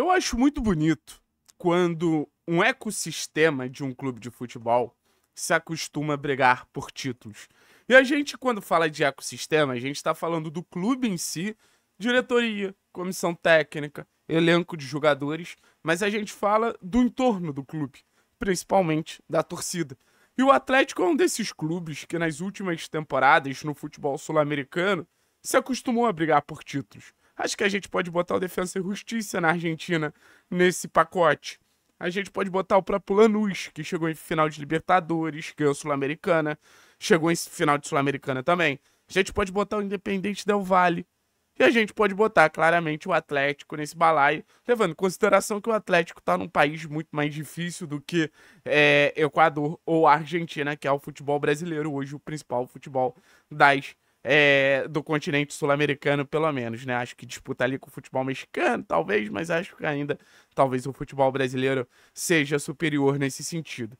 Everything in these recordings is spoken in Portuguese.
Eu acho muito bonito quando um ecossistema de um clube de futebol se acostuma a brigar por títulos. E a gente, quando fala de ecossistema, a gente está falando do clube em si, diretoria, comissão técnica, elenco de jogadores, mas a gente fala do entorno do clube, principalmente da torcida. E o Atlético é um desses clubes que nas últimas temporadas no futebol sul-americano se acostumou a brigar por títulos. Acho que a gente pode botar o Defensa e Justiça na Argentina nesse pacote. A gente pode botar o próprio Lanús, que chegou em final de Libertadores, ganhou Sul-Americana, chegou em final de Sul-Americana também. A gente pode botar o Independente Del Valle. E a gente pode botar claramente o Atlético nesse balaio, levando em consideração que o Atlético está num país muito mais difícil do que é, Equador ou Argentina, que é o futebol brasileiro, hoje o principal futebol das é, do continente sul-americano, pelo menos, né? Acho que disputa ali com o futebol mexicano, talvez, mas acho que ainda talvez o futebol brasileiro seja superior nesse sentido.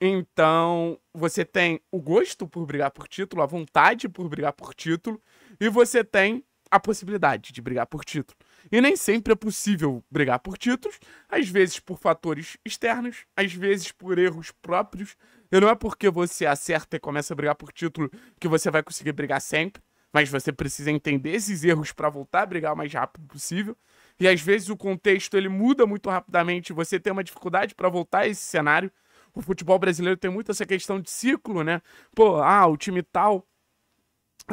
Então, você tem o gosto por brigar por título, a vontade por brigar por título, e você tem a possibilidade de brigar por título. E nem sempre é possível brigar por títulos, às vezes por fatores externos, às vezes por erros próprios, e não é porque você acerta e começa a brigar por título que você vai conseguir brigar sempre, mas você precisa entender esses erros para voltar a brigar o mais rápido possível. E às vezes o contexto ele muda muito rapidamente, você tem uma dificuldade para voltar a esse cenário. O futebol brasileiro tem muito essa questão de ciclo, né? Pô, ah, o time tal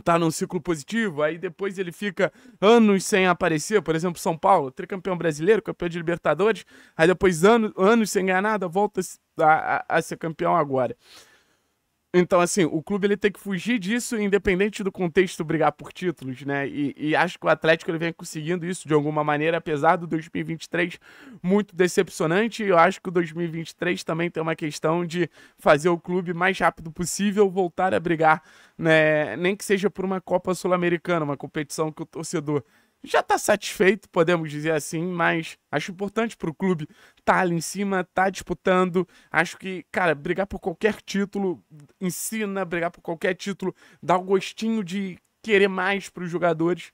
tá num ciclo positivo, aí depois ele fica anos sem aparecer, por exemplo, São Paulo, tricampeão brasileiro, campeão de Libertadores, aí depois anos, anos sem ganhar nada, volta a, a, a ser campeão agora. Então, assim, o clube ele tem que fugir disso, independente do contexto brigar por títulos, né? E, e, acho que o Atlético ele vem conseguindo isso de alguma maneira, apesar do 2023 muito decepcionante. Eu acho que o 2023 também tem uma questão de fazer o clube mais rápido possível voltar a brigar, né? Nem que seja por uma Copa Sul-Americana, uma competição que o torcedor já está satisfeito, podemos dizer assim, mas acho importante para o clube estar tá ali em cima, estar tá disputando. Acho que, cara, brigar por qualquer título ensina, brigar por qualquer título dá o um gostinho de querer mais para os jogadores.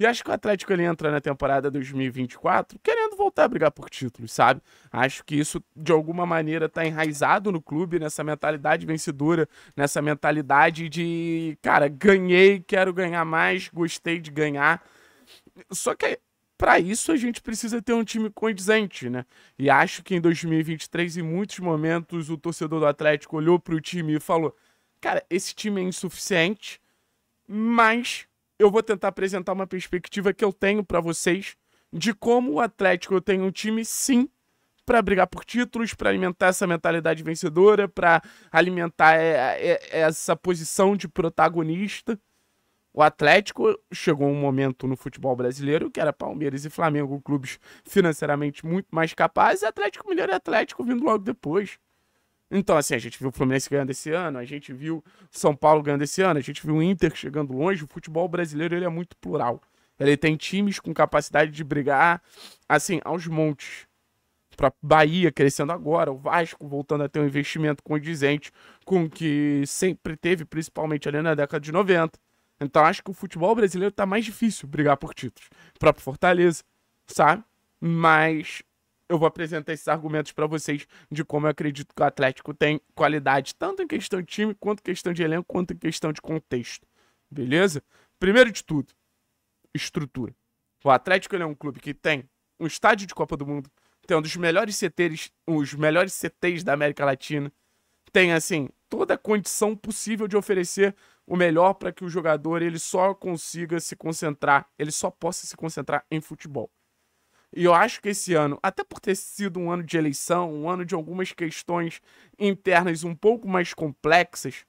E acho que o Atlético ele entra na temporada 2024 querendo voltar a brigar por títulos, sabe? Acho que isso de alguma maneira está enraizado no clube, nessa mentalidade vencedora, nessa mentalidade de, cara, ganhei, quero ganhar mais, gostei de ganhar. Só que para isso a gente precisa ter um time condizente, né? E acho que em 2023, em muitos momentos, o torcedor do Atlético olhou para o time e falou: Cara, esse time é insuficiente, mas eu vou tentar apresentar uma perspectiva que eu tenho para vocês de como o Atlético tem um time, sim, para brigar por títulos, para alimentar essa mentalidade vencedora, para alimentar é, é, essa posição de protagonista. O Atlético chegou um momento no futebol brasileiro que era Palmeiras e Flamengo, clubes financeiramente muito mais capazes, e Atlético Mineiro e Atlético vindo logo depois. Então, assim, a gente viu o Fluminense ganhando esse ano, a gente viu São Paulo ganhando esse ano, a gente viu o Inter chegando longe. O futebol brasileiro ele é muito plural. Ele tem times com capacidade de brigar, assim, aos montes. Para Bahia crescendo agora, o Vasco voltando a ter um investimento condizente com o que sempre teve, principalmente ali na década de 90. Então acho que o futebol brasileiro tá mais difícil brigar por títulos. O próprio Fortaleza, sabe? Mas eu vou apresentar esses argumentos para vocês de como eu acredito que o Atlético tem qualidade, tanto em questão de time, quanto em questão de elenco, quanto em questão de contexto. Beleza? Primeiro de tudo, estrutura. O Atlético é um clube que tem um estádio de Copa do Mundo, tem um dos melhores CTs, os melhores CTs da América Latina, tem assim toda a condição possível de oferecer o melhor para que o jogador ele só consiga se concentrar, ele só possa se concentrar em futebol. E eu acho que esse ano, até por ter sido um ano de eleição, um ano de algumas questões internas um pouco mais complexas,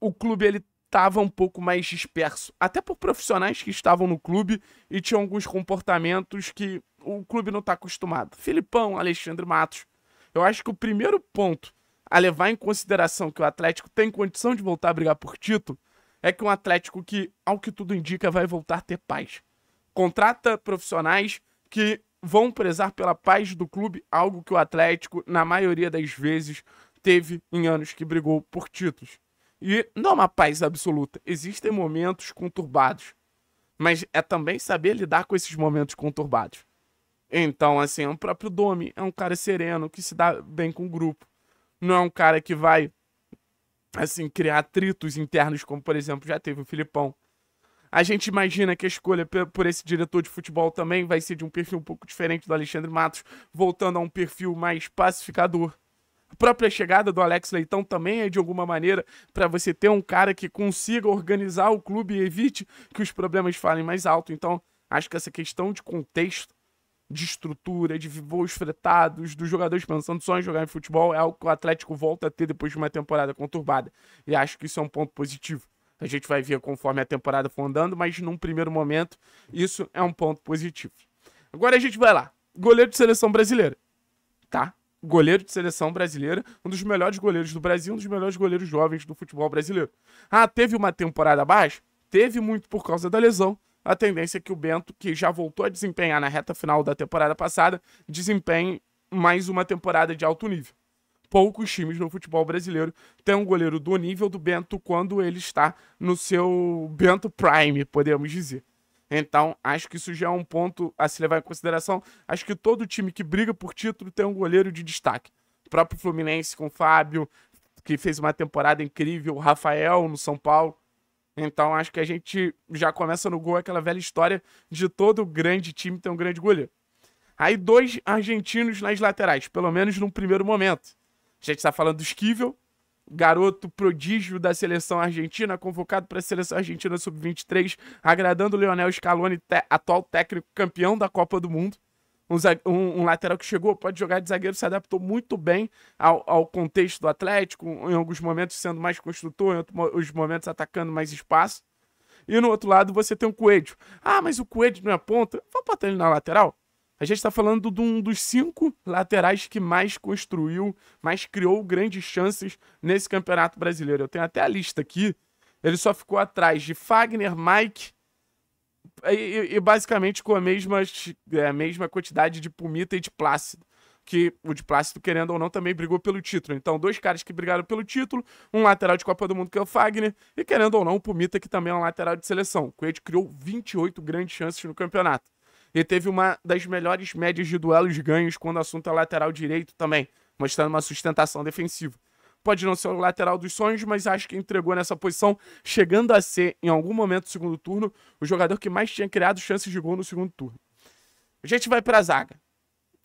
o clube ele estava um pouco mais disperso, até por profissionais que estavam no clube e tinham alguns comportamentos que o clube não está acostumado. Filipão, Alexandre Matos. Eu acho que o primeiro ponto a levar em consideração que o Atlético tem condição de voltar a brigar por título é que um Atlético que, ao que tudo indica, vai voltar a ter paz. Contrata profissionais que vão prezar pela paz do clube, algo que o Atlético, na maioria das vezes, teve em anos que brigou por títulos. E não é uma paz absoluta, existem momentos conturbados, mas é também saber lidar com esses momentos conturbados. Então, assim, é o próprio Domi, é um cara sereno, que se dá bem com o grupo. Não é um cara que vai, assim, criar atritos internos, como, por exemplo, já teve o Filipão. A gente imagina que a escolha por esse diretor de futebol também vai ser de um perfil um pouco diferente do Alexandre Matos, voltando a um perfil mais pacificador. A própria chegada do Alex Leitão também é de alguma maneira para você ter um cara que consiga organizar o clube e evite que os problemas falem mais alto. Então, acho que essa questão de contexto, de estrutura, de voos fretados, dos jogadores pensando só em jogar em futebol é algo que o Atlético volta a ter depois de uma temporada conturbada. E acho que isso é um ponto positivo. A gente vai ver conforme a temporada for andando, mas num primeiro momento, isso é um ponto positivo. Agora a gente vai lá. Goleiro de seleção brasileira. Tá? Goleiro de seleção brasileira, um dos melhores goleiros do Brasil, um dos melhores goleiros jovens do futebol brasileiro. Ah, teve uma temporada abaixo? Teve muito por causa da lesão. A tendência é que o Bento, que já voltou a desempenhar na reta final da temporada passada, desempenhe mais uma temporada de alto nível poucos times no futebol brasileiro têm um goleiro do nível do Bento quando ele está no seu Bento Prime, podemos dizer. Então, acho que isso já é um ponto a se levar em consideração. Acho que todo time que briga por título tem um goleiro de destaque. O próprio Fluminense com o Fábio, que fez uma temporada incrível, o Rafael no São Paulo. Então, acho que a gente já começa no gol aquela velha história de todo grande time ter um grande goleiro. Aí, dois argentinos nas laterais, pelo menos num primeiro momento. A gente está falando do Esquivel, garoto prodígio da seleção argentina, convocado para a seleção argentina sub-23, agradando o Leonel Scaloni, atual técnico campeão da Copa do Mundo. Um, um, lateral que chegou, pode jogar de zagueiro, se adaptou muito bem ao, ao, contexto do Atlético, em alguns momentos sendo mais construtor, em outros momentos atacando mais espaço. E no outro lado você tem o Coelho. Ah, mas o Coelho não é ponta? Vamos botar ele na lateral? A gente está falando de um dos cinco laterais que mais construiu, mais criou grandes chances nesse campeonato brasileiro. Eu tenho até a lista aqui. Ele só ficou atrás de Fagner, Mike e, e basicamente com a mesma, é, a mesma quantidade de Pumita e de Plácido. Que o de Plácido, querendo ou não, também brigou pelo título. Então, dois caras que brigaram pelo título, um lateral de Copa do Mundo que é o Fagner, e querendo ou não, o Pumita, que também é um lateral de seleção. O Coelho criou 28 grandes chances no campeonato. E teve uma das melhores médias de duelos ganhos quando o assunto é lateral direito também, mostrando uma sustentação defensiva. Pode não ser o lateral dos sonhos, mas acho que entregou nessa posição, chegando a ser, em algum momento do segundo turno, o jogador que mais tinha criado chances de gol no segundo turno. A gente vai para a zaga.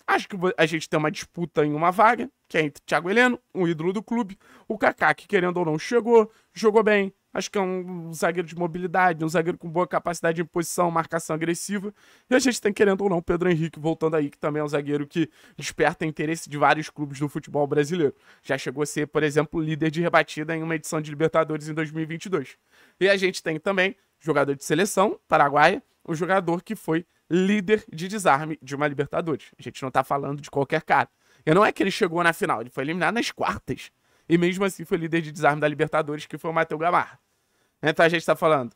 Acho que a gente tem uma disputa em uma vaga, que é entre Thiago Heleno, um ídolo do clube, o Kaká, que querendo ou não chegou, jogou bem, Acho que é um zagueiro de mobilidade, um zagueiro com boa capacidade de posição, marcação agressiva. E a gente tem, querendo ou não, Pedro Henrique voltando aí, que também é um zagueiro que desperta interesse de vários clubes do futebol brasileiro. Já chegou a ser, por exemplo, líder de rebatida em uma edição de Libertadores em 2022. E a gente tem também jogador de seleção paraguaia, um jogador que foi líder de desarme de uma Libertadores. A gente não tá falando de qualquer cara. E não é que ele chegou na final, ele foi eliminado nas quartas. E mesmo assim foi líder de desarme da Libertadores, que foi o Matheus Gamarra. Então a gente tá falando,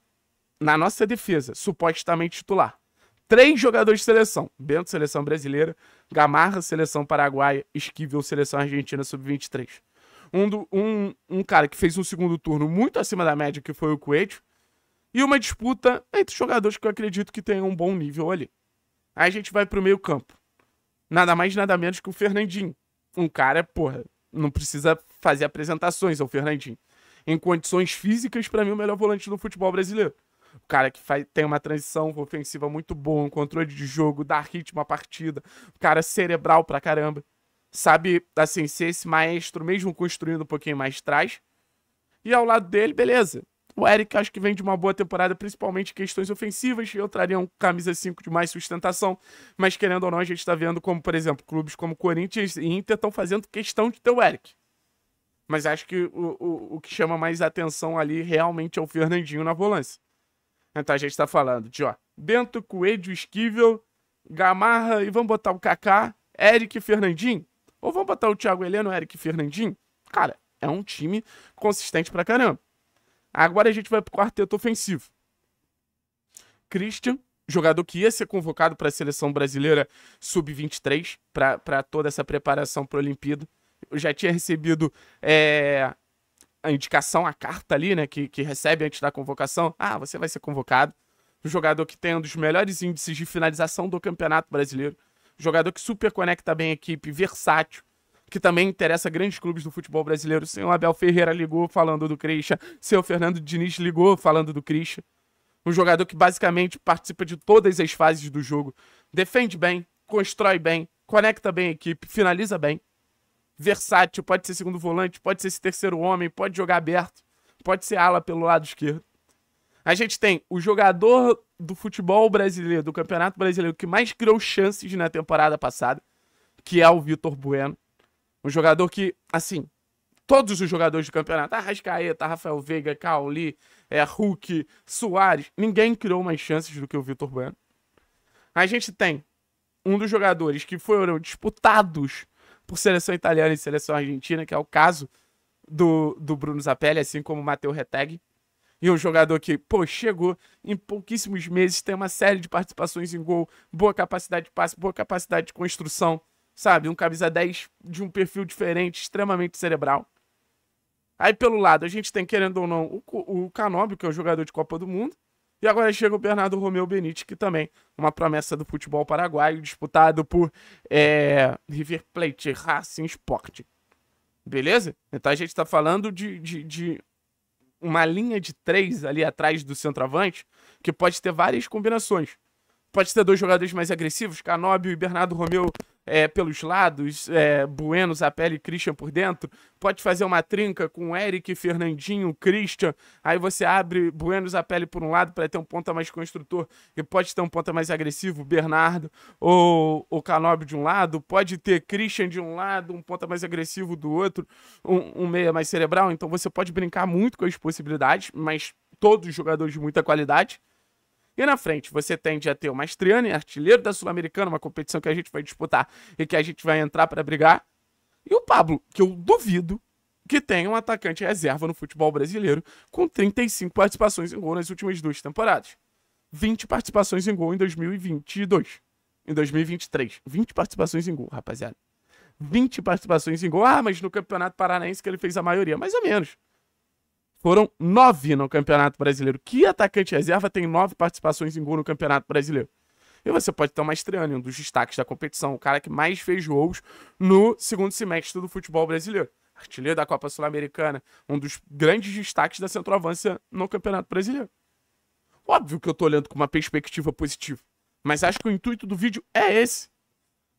na nossa defesa, supostamente titular. Três jogadores de seleção. Bento, seleção brasileira. Gamarra, seleção paraguaia. Esquivel, seleção argentina, sub-23. Um, um, um cara que fez um segundo turno muito acima da média, que foi o Coelho. E uma disputa entre jogadores que eu acredito que tenham um bom nível ali. Aí a gente vai pro meio campo. Nada mais, nada menos que o Fernandinho. Um cara, porra, não precisa fazer apresentações ao Fernandinho em condições físicas, para mim, o melhor volante do futebol brasileiro. O cara que faz, tem uma transição ofensiva muito boa, um controle de jogo, dá ritmo à partida. O cara cerebral pra caramba. Sabe, assim, ser esse maestro, mesmo construindo um pouquinho mais atrás. E ao lado dele, beleza. O Eric acho que vem de uma boa temporada, principalmente questões ofensivas. Eu traria um camisa 5 de mais sustentação. Mas querendo ou não, a gente tá vendo como, por exemplo, clubes como Corinthians e Inter estão fazendo questão de ter o Eric. Mas acho que o, o, o que chama mais atenção ali realmente é o Fernandinho na volância. Então a gente tá falando de, ó, Bento, Coelho, Esquivel, Gamarra e vamos botar o Kaká, Eric e Fernandinho? Ou vamos botar o Thiago Heleno, Eric e Fernandinho? Cara, é um time consistente pra caramba. Agora a gente vai pro quarteto ofensivo. Christian, jogador que ia ser convocado para a seleção brasileira sub-23 para toda essa preparação para a Olimpíada eu já tinha recebido é, a indicação, a carta ali, né, que, que recebe antes da convocação. Ah, você vai ser convocado. Um jogador que tem um dos melhores índices de finalização do Campeonato Brasileiro. jogador que super conecta bem a equipe, versátil, que também interessa grandes clubes do futebol brasileiro. O senhor Abel Ferreira ligou falando do Christian, senhor Fernando Diniz ligou falando do Christian. Um jogador que basicamente participa de todas as fases do jogo, defende bem, constrói bem, conecta bem a equipe, finaliza bem. Versátil, pode ser segundo volante, pode ser esse terceiro homem, pode jogar aberto, pode ser ala pelo lado esquerdo. A gente tem o jogador do futebol brasileiro, do Campeonato Brasileiro, que mais criou chances na temporada passada, que é o Vitor Bueno. Um jogador que, assim, todos os jogadores do campeonato, Arrascaeta, Rafael Veiga, Cauli, é, Hulk, Soares, ninguém criou mais chances do que o Vitor Bueno. A gente tem um dos jogadores que foram disputados por seleção italiana e seleção argentina, que é o caso do, do Bruno Zapelli, assim como o Matteo Reteg. E um jogador que, pô, chegou em pouquíssimos meses, tem uma série de participações em gol, boa capacidade de passe, boa capacidade de construção, sabe? Um camisa 10 de um perfil diferente, extremamente cerebral. Aí pelo lado, a gente tem, querendo ou não, o, o Canóbio, que é um jogador de Copa do Mundo. E agora chega o Bernardo Romeu Benite, que também uma promessa do futebol paraguaio, disputado por é, River Plate, Racing Sport. Beleza? Então a gente está falando de, de, de, uma linha de três ali atrás do centroavante, que pode ter várias combinações. Pode ter dois jogadores mais agressivos, Canóbio e Bernardo Romeu é, pelos lados, é, Bueno, Zapelli e Christian por dentro. Pode fazer uma trinca com Eric, Fernandinho, Christian. Aí você abre Bueno, Zapelli por um lado para ter um ponta mais construtor e pode ter um ponta mais agressivo, Bernardo ou o Canóbio de um lado. Pode ter Christian de um lado, um ponta mais agressivo do outro, um, um meia mais cerebral. Então você pode brincar muito com as possibilidades, mas todos jogadores de muita qualidade. E na frente, você tende a ter o Mastriani, artilheiro da Sul-Americana, uma competição que a gente vai disputar e que a gente vai entrar para brigar. E o Pablo, que eu duvido que tenha um atacante reserva no futebol brasileiro com 35 participações em gol nas últimas duas temporadas. 20 participações em gol em 2022. Em 2023. 20 participações em gol, rapaziada. 20 participações em gol. Ah, mas no Campeonato Paranaense que ele fez a maioria. Mais ou menos. Foram nove no Campeonato Brasileiro. Que atacante reserva tem nove participações em gol no Campeonato Brasileiro? E você pode ter uma estreante, um dos destaques da competição, o cara que mais fez gols no segundo semestre do futebol brasileiro. Artilheiro da Copa Sul-Americana, um dos grandes destaques da centroavância no Campeonato Brasileiro. Óbvio que eu tô olhando com uma perspectiva positiva, mas acho que o intuito do vídeo é esse.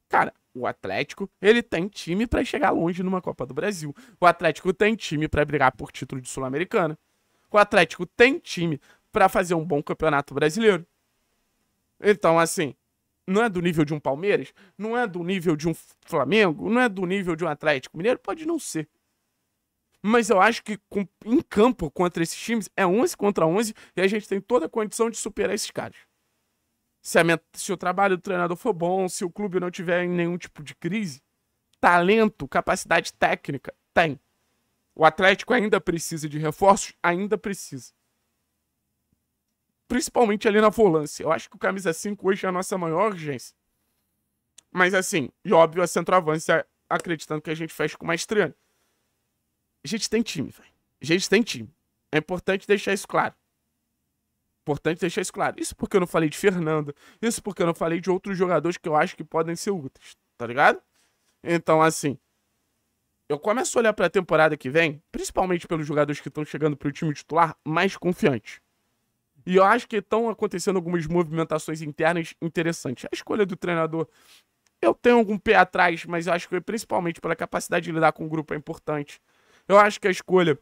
Cara, o Atlético, ele tem time para chegar longe numa Copa do Brasil. O Atlético tem time para brigar por título de Sul-Americana. O Atlético tem time para fazer um bom campeonato brasileiro. Então, assim, não é do nível de um Palmeiras, não é do nível de um Flamengo, não é do nível de um Atlético Mineiro, pode não ser. Mas eu acho que com, em campo contra esses times é 11 contra 11 e a gente tem toda a condição de superar esses caras se, a, se o trabalho do treinador for bom, se o clube não tiver nenhum tipo de crise, talento, capacidade técnica, tem. O Atlético ainda precisa de reforços? Ainda precisa. Principalmente ali na volância. Eu acho que o camisa 5 hoje é a nossa maior urgência. Mas assim, e óbvio, a centroavância acreditando que a gente fecha com mais treino. A gente tem time, velho. A gente tem time. É importante deixar isso claro. Importante deixar isso claro. Isso porque eu não falei de Fernando. Isso porque eu não falei de outros jogadores que eu acho que podem ser úteis. Tá ligado? Então, assim. Eu começo a olhar para a temporada que vem, principalmente pelos jogadores que estão chegando para o time titular, mais confiante. E eu acho que estão acontecendo algumas movimentações internas interessantes. A escolha do treinador, eu tenho algum pé atrás, mas eu acho que principalmente pela capacidade de lidar com o grupo é importante. Eu acho que a escolha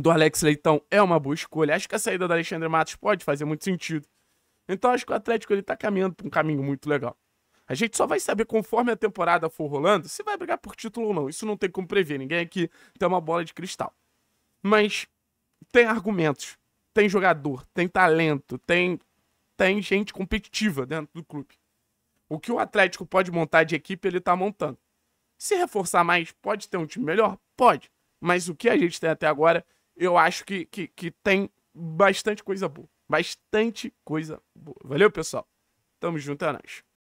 do Alex Leitão é uma boa escolha. Acho que a saída do Alexandre Matos pode fazer muito sentido. Então acho que o Atlético ele tá caminhando para um caminho muito legal. A gente só vai saber conforme a temporada for rolando se vai brigar por título ou não. Isso não tem como prever. Ninguém aqui tem uma bola de cristal. Mas tem argumentos, tem jogador, tem talento, tem tem gente competitiva dentro do clube. O que o Atlético pode montar de equipe, ele tá montando. Se reforçar mais, pode ter um time melhor? Pode. Mas o que a gente tem até agora eu acho que, que, que tem bastante coisa boa. Bastante coisa boa. Valeu, pessoal. Tamo junto, é nóis.